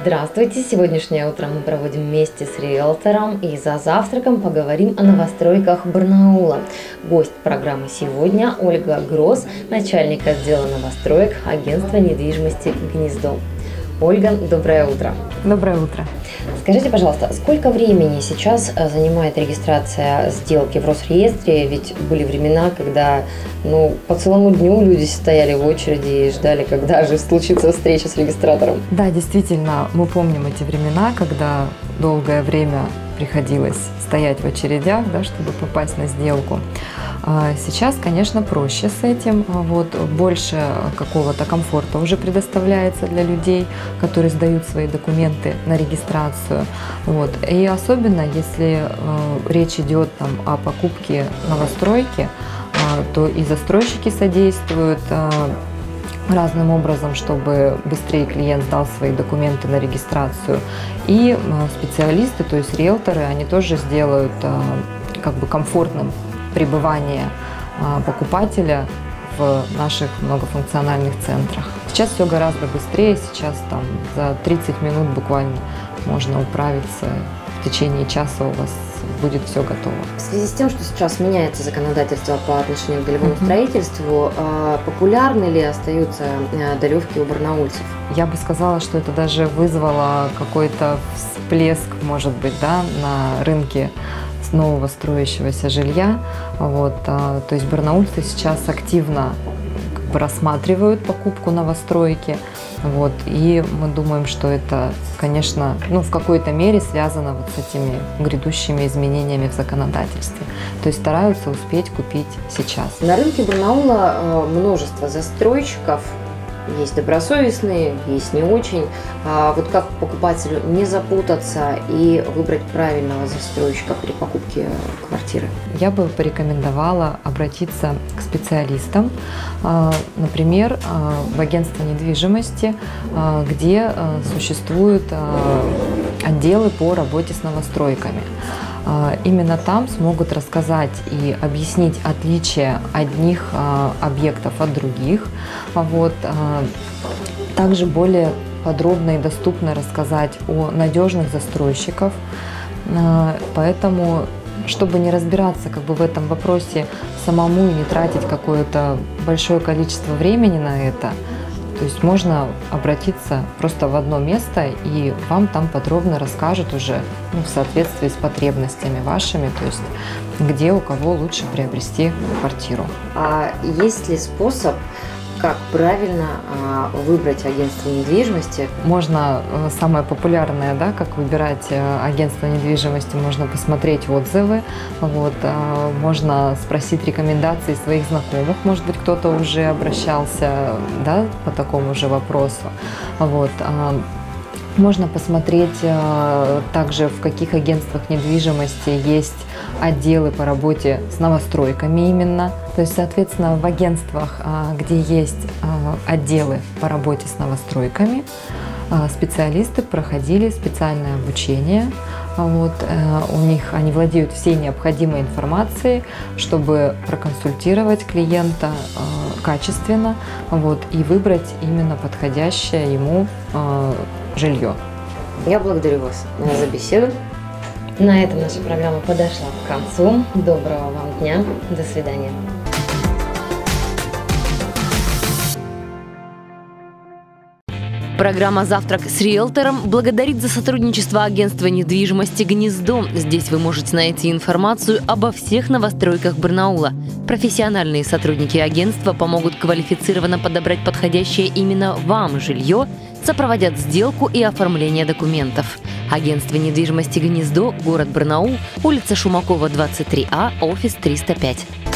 Здравствуйте! Сегодняшнее утро мы проводим вместе с риэлтором и за завтраком поговорим о новостройках Барнаула. Гость программы сегодня Ольга Гросс, начальник отдела новостроек агентства недвижимости «Гнездо». Ольга, доброе утро. Доброе утро. Скажите, пожалуйста, сколько времени сейчас э, занимает регистрация сделки в Росреестре? Ведь были времена, когда ну, по целому дню люди стояли в очереди и ждали, когда же случится встреча с регистратором. Да, действительно, мы помним эти времена, когда долгое время приходилось стоять в очередях, да, чтобы попасть на сделку. А сейчас, конечно, проще с этим. Вот, больше какого-то комфорта уже предоставляется для людей, которые сдают свои документы на регистрацию. Вот. И особенно, если э, речь идет там, о покупке новостройки, э, то и застройщики содействуют э, разным образом, чтобы быстрее клиент сдал свои документы на регистрацию. И специалисты, то есть риэлторы, они тоже сделают как бы комфортным пребывание а, покупателя в наших многофункциональных центрах. Сейчас все гораздо быстрее, сейчас там за 30 минут буквально можно управиться, в течение часа у вас будет все готово. В связи с тем, что сейчас меняется законодательство по отношению к долевому uh-huh. строительству, а, популярны ли остаются а, долевки у барнаульцев? Я бы сказала, что это даже вызвало какой-то всплеск, может быть, да, на рынке нового строящегося жилья. Вот, а, то есть барнаульцы сейчас активно как бы рассматривают покупку новостройки. Вот, и мы думаем, что это, конечно, ну, в какой-то мере связано вот с этими грядущими изменениями в законодательстве. То есть стараются успеть купить сейчас. На рынке Барнаула э, множество застройщиков, есть добросовестные, есть не очень. А вот как покупателю не запутаться и выбрать правильного застройщика при покупке квартиры? Я бы порекомендовала обратиться к специалистам, а, например, а, в агентство недвижимости, а, где существуют отделы по работе с новостройками. Именно там смогут рассказать и объяснить отличия одних объектов от других. Вот. Также более подробно и доступно рассказать о надежных застройщиков. Поэтому, чтобы не разбираться как бы в этом вопросе самому и не тратить какое-то большое количество времени на это, то есть можно обратиться просто в одно место, и вам там подробно расскажут уже ну, в соответствии с потребностями вашими, то есть где у кого лучше приобрести квартиру. А есть ли способ как правильно а, выбрать агентство недвижимости? Можно э, самое популярное, да, как выбирать э, агентство недвижимости, можно посмотреть отзывы, вот, а, можно спросить рекомендации своих знакомых, может быть, кто-то уже обращался, да, по такому же вопросу, вот. А, можно посмотреть э, также, в каких агентствах недвижимости есть отделы по работе с новостройками именно. То есть, соответственно, в агентствах, э, где есть э, отделы по работе с новостройками, специалисты проходили специальное обучение. Вот, у них они владеют всей необходимой информацией, чтобы проконсультировать клиента качественно вот, и выбрать именно подходящее ему жилье. Я благодарю вас за беседу. На этом наша программа подошла к концу. Доброго вам дня. До свидания. Программа «Завтрак с риэлтором» благодарит за сотрудничество агентства недвижимости «Гнездо». Здесь вы можете найти информацию обо всех новостройках Барнаула. Профессиональные сотрудники агентства помогут квалифицированно подобрать подходящее именно вам жилье, сопроводят сделку и оформление документов. Агентство недвижимости «Гнездо», город Барнаул, улица Шумакова, 23А, офис 305.